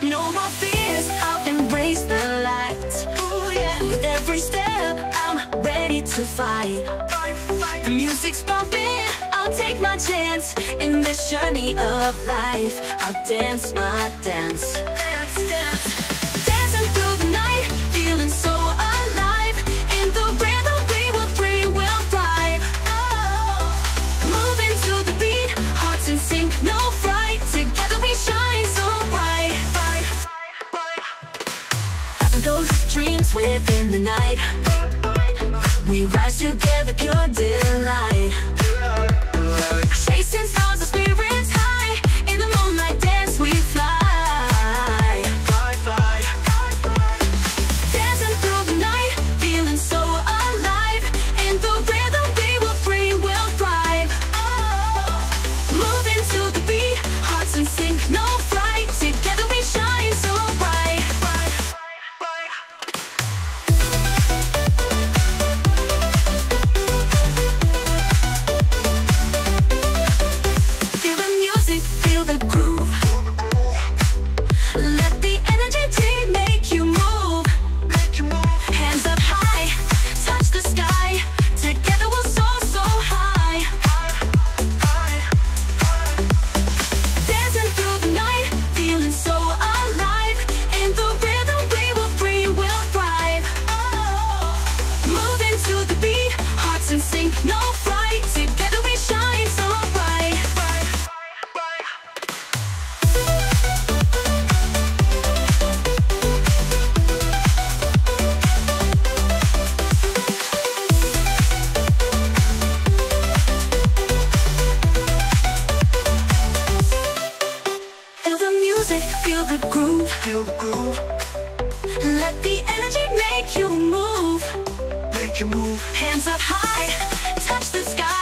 No more fears, I'll embrace the light. Ooh, yeah. With every step, I'm ready to fight. The music's bumping, I'll take my chance. In this journey of life, I'll dance my dance. dreams within the night. We rise together, pure delight. Feel the music, feel the groove, feel the groove. Let the energy make you move, make you move. Hands up high, touch the sky.